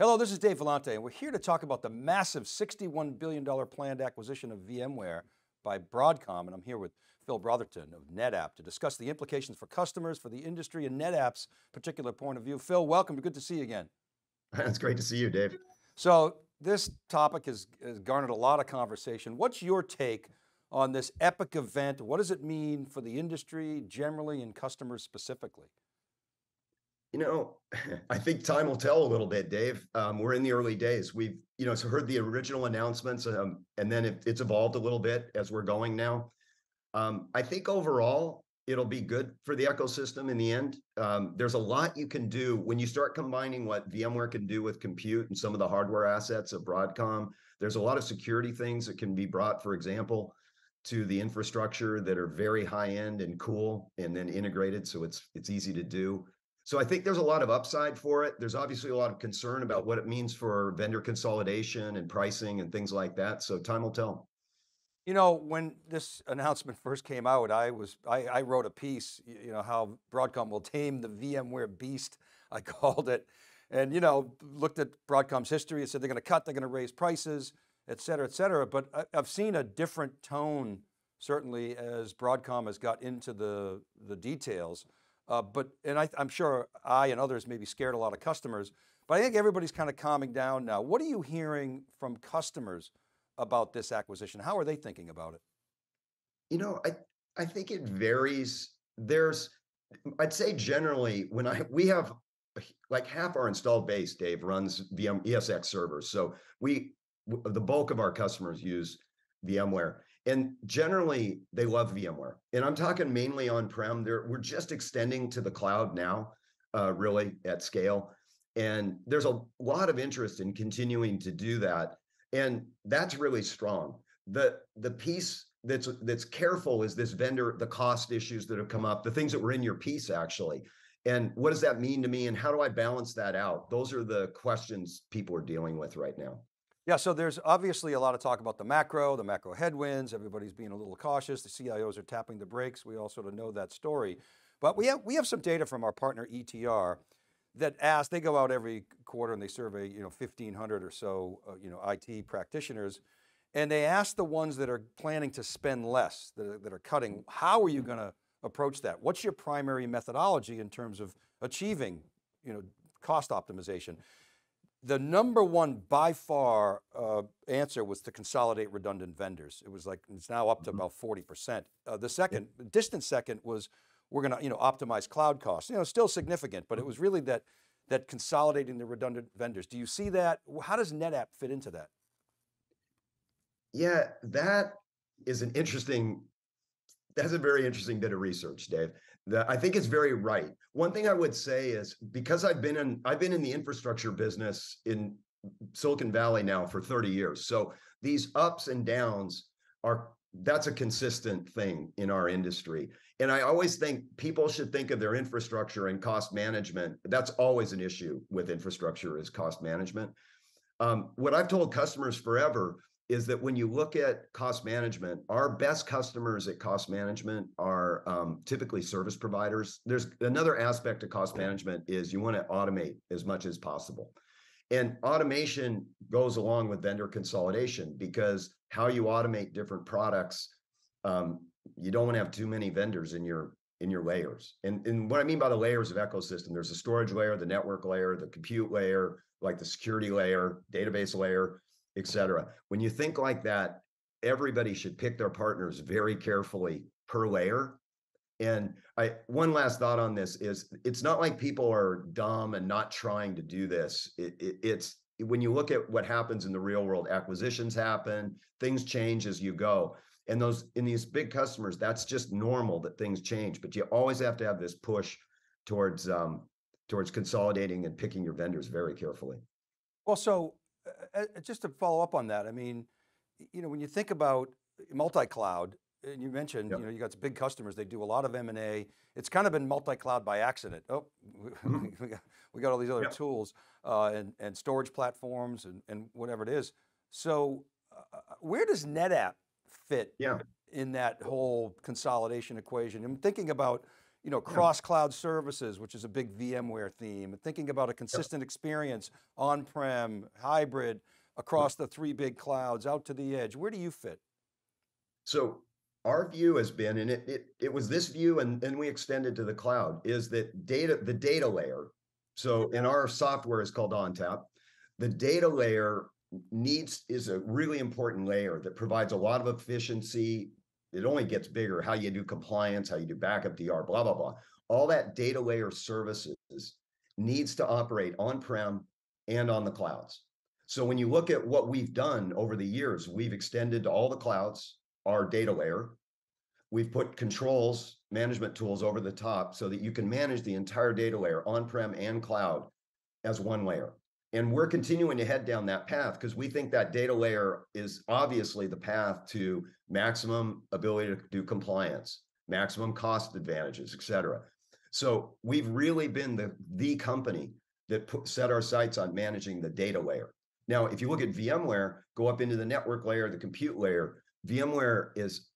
Hello, this is Dave Vellante, and we're here to talk about the massive $61 billion planned acquisition of VMware by Broadcom, and I'm here with Phil Brotherton of NetApp to discuss the implications for customers, for the industry, and NetApp's particular point of view. Phil, welcome, good to see you again. It's great to see you, Dave. So this topic has, has garnered a lot of conversation. What's your take on this epic event? What does it mean for the industry generally and customers specifically? You know, I think time will tell a little bit, Dave. Um, we're in the early days. We've, you know, so heard the original announcements, um, and then it, it's evolved a little bit as we're going now. Um, I think overall, it'll be good for the ecosystem in the end. Um, there's a lot you can do when you start combining what VMware can do with compute and some of the hardware assets of Broadcom. There's a lot of security things that can be brought, for example, to the infrastructure that are very high end and cool, and then integrated, so it's it's easy to do. So I think there's a lot of upside for it. There's obviously a lot of concern about what it means for vendor consolidation and pricing and things like that. So time will tell. You know, when this announcement first came out, I was, I, I wrote a piece, you know, how Broadcom will tame the VMware beast, I called it. And, you know, looked at Broadcom's history and said they're going to cut, they're going to raise prices, et cetera, et cetera. But I've seen a different tone, certainly as Broadcom has got into the, the details. Uh, but, and I, I'm sure I and others maybe scared a lot of customers, but I think everybody's kind of calming down now. What are you hearing from customers about this acquisition? How are they thinking about it? You know, I, I think it varies. There's, I'd say generally when I, we have like half our installed base, Dave, runs VM ESX servers. So we, the bulk of our customers use VMware. And generally, they love VMware. And I'm talking mainly on-prem. We're just extending to the cloud now, uh, really at scale. And there's a lot of interest in continuing to do that. And that's really strong. The the piece that's that's careful is this vendor, the cost issues that have come up, the things that were in your piece actually. And what does that mean to me? And how do I balance that out? Those are the questions people are dealing with right now. Yeah, so there's obviously a lot of talk about the macro, the macro headwinds, everybody's being a little cautious, the CIOs are tapping the brakes, we all sort of know that story. But we have, we have some data from our partner ETR that ask, they go out every quarter and they survey you know, 1,500 or so uh, you know, IT practitioners, and they ask the ones that are planning to spend less, that are, that are cutting, how are you going to approach that? What's your primary methodology in terms of achieving you know, cost optimization? The number one by far uh, answer was to consolidate redundant vendors. It was like, it's now up to mm-hmm. about 40%. Uh, the second, yeah. distant second was, we're going to you know, optimize cloud costs. You know, still significant, but it was really that, that consolidating the redundant vendors. Do you see that? How does NetApp fit into that? Yeah, that is an interesting, that's a very interesting bit of research, Dave. That I think it's very right. One thing I would say is because I've been in I've been in the infrastructure business in Silicon Valley now for 30 years. So these ups and downs are that's a consistent thing in our industry. And I always think people should think of their infrastructure and cost management. That's always an issue with infrastructure is cost management. Um, what I've told customers forever is that when you look at cost management, our best customers at cost management are um, typically service providers. There's another aspect of cost management is you want to automate as much as possible. And automation goes along with vendor consolidation because how you automate different products, um, you don't want to have too many vendors in your in your layers. And, and what I mean by the layers of ecosystem, there's a storage layer, the network layer, the compute layer, like the security layer, database layer et cetera. When you think like that, everybody should pick their partners very carefully per layer. And I one last thought on this is it's not like people are dumb and not trying to do this. It, it, it's when you look at what happens in the real world, acquisitions happen, things change as you go. And those in these big customers, that's just normal that things change. But you always have to have this push towards um, towards consolidating and picking your vendors very carefully. Well, so just to follow up on that, I mean, you know, when you think about multi-cloud, and you mentioned, yep. you know, you got big customers, they do a lot of M&A. It's kind of been multi-cloud by accident. Oh, mm-hmm. we, got, we, got, all these other yep. tools uh, and, and storage platforms and, and whatever it is. So uh, uh, where does NetApp fit yeah. in that whole consolidation equation? I'm thinking about, you know, cross cloud services, which is a big VMware theme, thinking about a consistent experience on-prem, hybrid, across the three big clouds, out to the edge. Where do you fit? So our view has been, and it, it, it was this view, and then we extended to the cloud, is that data, the data layer. So in our software is called ONTAP. The data layer needs is a really important layer that provides a lot of efficiency. It only gets bigger. How you do compliance, how you do backup DR, blah blah blah. All that data layer services needs to operate on-prem and on the clouds. So when you look at what we've done over the years, we've extended to all the clouds our data layer. We've put controls, management tools over the top so that you can manage the entire data layer on-prem and cloud as one layer. And we're continuing to head down that path because we think that data layer is obviously the path to maximum ability to do compliance, maximum cost advantages, et cetera. So we've really been the, the company that put, set our sights on managing the data layer. Now, if you look at VMware, go up into the network layer, the compute layer, VMware is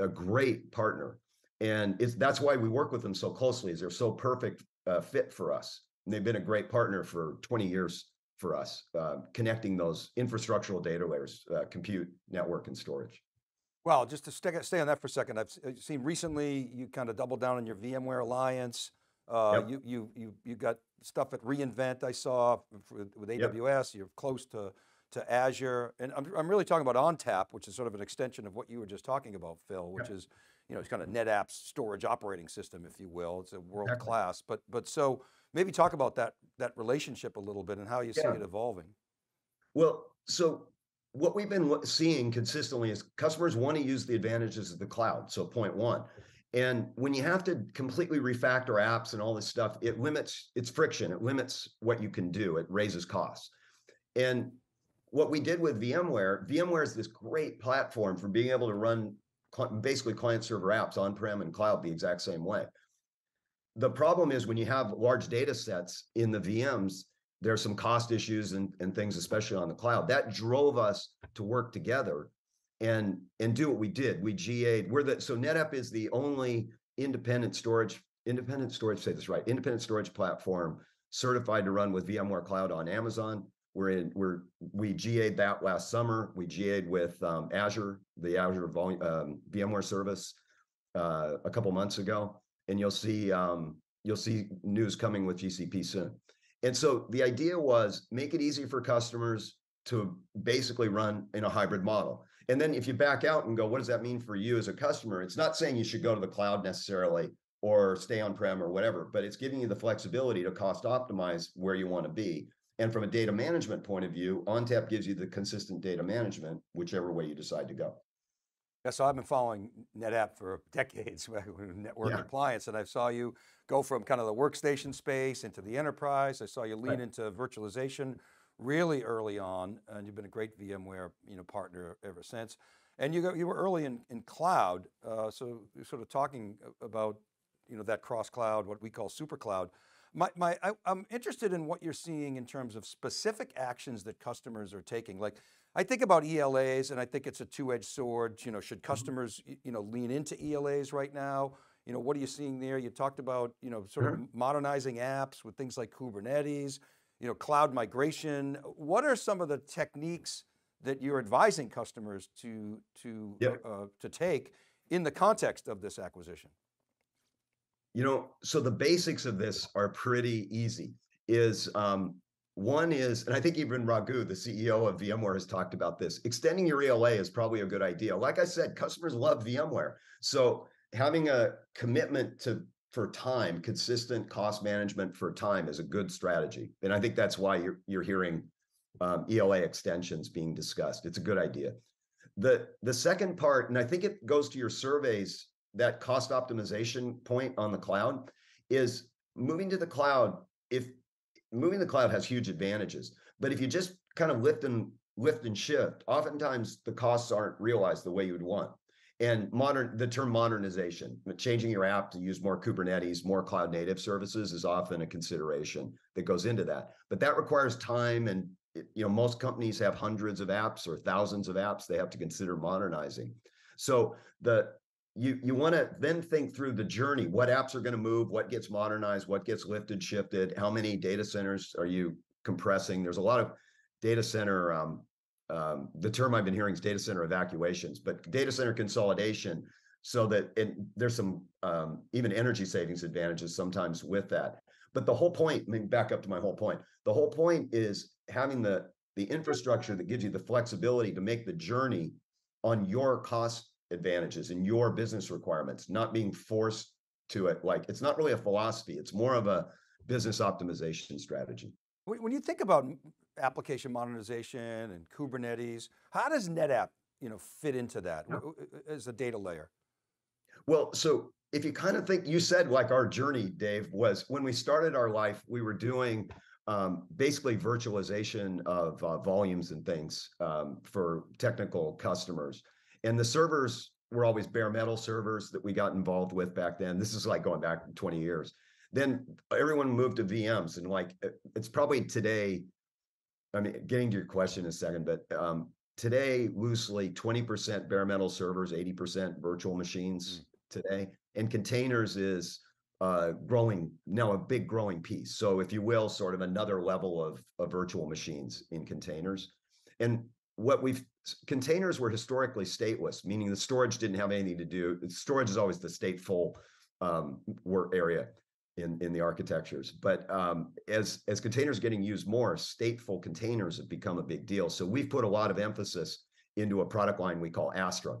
a great partner. And it's, that's why we work with them so closely, is they're so perfect uh, fit for us. And they've been a great partner for 20 years for us, uh, connecting those infrastructural data layers, uh, compute, network, and storage. Well, just to stay, stay on that for a second, I've seen recently you kind of doubled down on your VMware Alliance. Uh, yep. you, you, you, you got stuff at reInvent I saw with AWS, yep. you're close to, to Azure. And I'm, I'm really talking about ONTAP, which is sort of an extension of what you were just talking about, Phil, which yep. is, you know, it's kind of NetApp's storage operating system, if you will. It's a world exactly. class. But, but so maybe talk about that, that relationship a little bit and how you yeah. see it evolving. Well, so what we've been seeing consistently is customers want to use the advantages of the cloud. So point one. And when you have to completely refactor apps and all this stuff, it limits its friction. It limits what you can do. It raises costs. And what we did with VMware, VMware is this great platform for being able to run basically client server apps on-prem and cloud the exact same way the problem is when you have large data sets in the VMs, there's some cost issues and, and things, especially on the cloud. That drove us to work together and and do what we did. We GA'd. We're the so NetApp is the only independent storage, independent storage, say this right, independent storage platform certified to run with VMware Cloud on Amazon. We're in, we're we GA'd that last summer. We GA'd with um, Azure, the Azure volume, um, VMware service uh, a couple months ago and you'll see um, you'll see news coming with GCP soon. And so the idea was make it easy for customers to basically run in a hybrid model. And then if you back out and go, what does that mean for you as a customer? It's not saying you should go to the cloud necessarily or stay on-prem or whatever, but it's giving you the flexibility to cost optimize where you want to be. And from a data management point of view, ONTAP gives you the consistent data management, whichever way you decide to go. Yeah, so I've been following NetApp for decades, network yeah. appliance, and I saw you go from kind of the workstation space into the enterprise. I saw you lean right. into virtualization really early on, and you've been a great VMware you know, partner ever since. And you, go, you were early in, in cloud, uh, so sort of talking about you know, that cross cloud, what we call super cloud. My, my, I, I'm interested in what you're seeing in terms of specific actions that customers are taking. Like I think about ELAs and I think it's a two-edged sword. You know, should mm-hmm. customers, you know, lean into ELAs right now? You know, what are you seeing there? You talked about, you know, sort of modernizing apps with things like Kubernetes, you know, cloud migration. What are some of the techniques that you're advising customers to, to, yep. uh, to take in the context of this acquisition? You know, so the basics of this are pretty easy. Is um, one is, and I think even Raghu, the CEO of VMware, has talked about this. Extending your ELA is probably a good idea. Like I said, customers love VMware. So having a commitment to for time, consistent cost management for time is a good strategy. And I think that's why you're you're hearing um, ELA extensions being discussed. It's a good idea. The the second part, and I think it goes to your surveys, that cost optimization point on the cloud is moving to the cloud. If moving the cloud has huge advantages. But if you just kind of lift and lift and shift, oftentimes the costs aren't realized the way you would want. And modern, the term modernization, changing your app to use more Kubernetes, more cloud native services is often a consideration that goes into that. But that requires time and you know most companies have hundreds of apps or thousands of apps they have to consider modernizing. So the you you want to then think through the journey. What apps are going to move? What gets modernized? What gets lifted, shifted? How many data centers are you compressing? There's a lot of data center. Um, um, the term I've been hearing is data center evacuations, but data center consolidation, so that it, there's some um, even energy savings advantages sometimes with that. But the whole point, I mean, back up to my whole point. The whole point is having the the infrastructure that gives you the flexibility to make the journey on your cost advantages and your business requirements, not being forced to it. Like it's not really a philosophy, it's more of a business optimization strategy. When you think about application modernization and Kubernetes, how does NetApp you know, fit into that yeah. as a data layer? Well, so if you kind of think, you said like our journey, Dave, was when we started our life, we were doing um, basically virtualization of uh, volumes and things um, for technical customers. And the servers were always bare metal servers that we got involved with back then. This is like going back 20 years. Then everyone moved to VMs, and like it's probably today. I mean, getting to your question in a second, but um, today, loosely 20% bare metal servers, 80% virtual machines mm. today, and containers is uh, growing now a big growing piece. So, if you will, sort of another level of, of virtual machines in containers. And what we've containers were historically stateless, meaning the storage didn't have anything to do. Storage is always the stateful um, work area in in the architectures. But um, as as containers getting used more, stateful containers have become a big deal. So we've put a lot of emphasis into a product line we call Astra,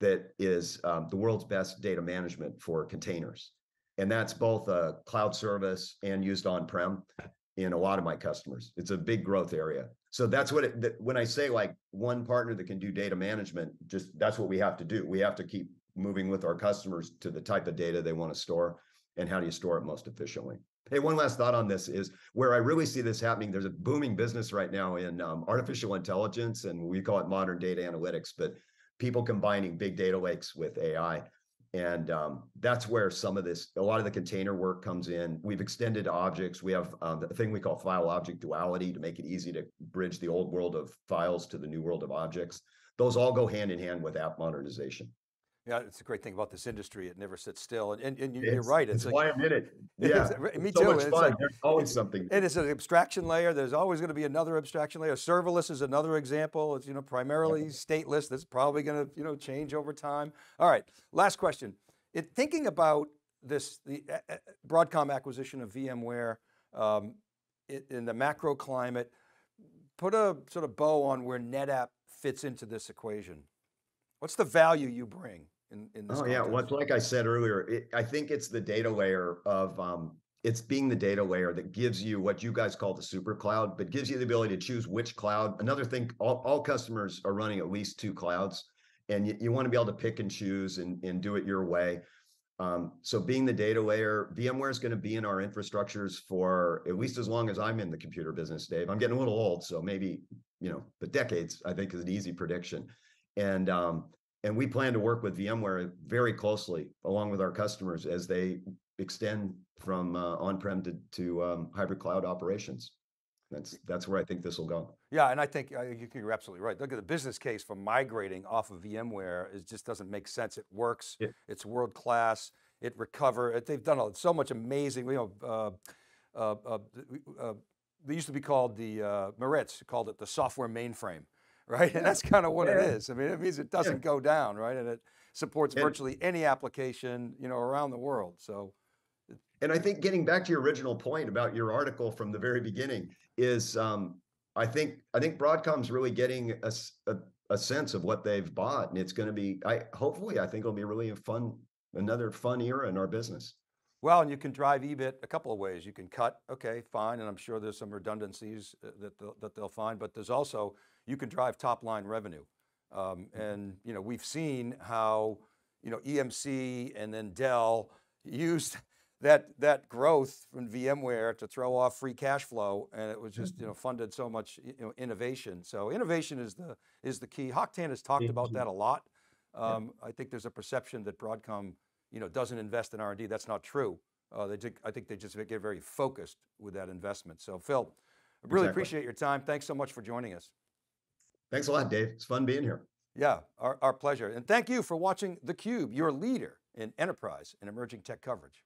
that is um, the world's best data management for containers, and that's both a cloud service and used on prem in a lot of my customers. It's a big growth area. So that's what it, that when I say like one partner that can do data management, just that's what we have to do. We have to keep moving with our customers to the type of data they want to store and how do you store it most efficiently. Hey, one last thought on this is where I really see this happening. There's a booming business right now in um, artificial intelligence, and we call it modern data analytics, but people combining big data lakes with AI. And um, that's where some of this, a lot of the container work comes in. We've extended objects. We have um, the thing we call file object duality to make it easy to bridge the old world of files to the new world of objects. Those all go hand in hand with app modernization. Yeah, it's a great thing about this industry. It never sits still. And, and, and you're right. It's, it's like, why I'm in it. Yeah. me so too. Much fun. Like, There's always something. And it's an abstraction layer. There's always going to be another abstraction layer. Serverless is another example. It's, you know, primarily yeah. stateless. That's probably going to, you know, change over time. All right. Last question. It, thinking about this, the uh, Broadcom acquisition of VMware um, it, in the macro climate, put a sort of bow on where NetApp fits into this equation. What's the value you bring? In, in this. Oh yeah, well, like I said earlier, it, I think it's the data layer of um, it's being the data layer that gives you what you guys call the super cloud, but gives you the ability to choose which cloud. Another thing, all, all customers are running at least two clouds, and you, you want to be able to pick and choose and, and do it your way. Um, so being the data layer, VMware is going to be in our infrastructures for at least as long as I'm in the computer business, Dave. I'm getting a little old, so maybe you know, but decades I think is an easy prediction. And um, and we plan to work with VMware very closely along with our customers as they extend from uh, on-prem to, to um, hybrid cloud operations. That's that's where I think this will go. Yeah, and I think uh, you're absolutely right. Look at the business case for migrating off of VMware. It just doesn't make sense. It works. Yeah. It's world class. It recover. It, they've done so much amazing. You know, uh, uh, uh, uh they used to be called the uh, Maritz called it the software mainframe right? And that's kind of what yeah. it is. I mean, it means it doesn't yeah. go down, right? And it supports and, virtually any application, you know, around the world. So. And I think getting back to your original point about your article from the very beginning is, um, I think I think Broadcom's really getting a, a, a sense of what they've bought, and it's going to be. I hopefully I think it'll be really a fun another fun era in our business. Well, and you can drive EBIT a couple of ways. You can cut, okay, fine, and I'm sure there's some redundancies uh, that they'll, that they'll find, but there's also you can drive top line revenue. Um, mm-hmm. and you know, we've seen how you know, EMC and then Dell used that, that growth from VMware to throw off free cash flow and it was just you know, mm-hmm. funded so much you know, innovation. So innovation is the, is the key. Hock Tan has talked about that a lot. Um, I think there's a perception that Broadcom you know, doesn't invest in R&D. That's not true. Uh, they I think they just get very focused with that investment. So Phil, I really exactly. appreciate your time. Thanks so much for joining us. Thanks a lot, Dave. It's fun being here. Yeah, our, our pleasure. And thank you for watching theCUBE, your leader in enterprise and emerging tech coverage.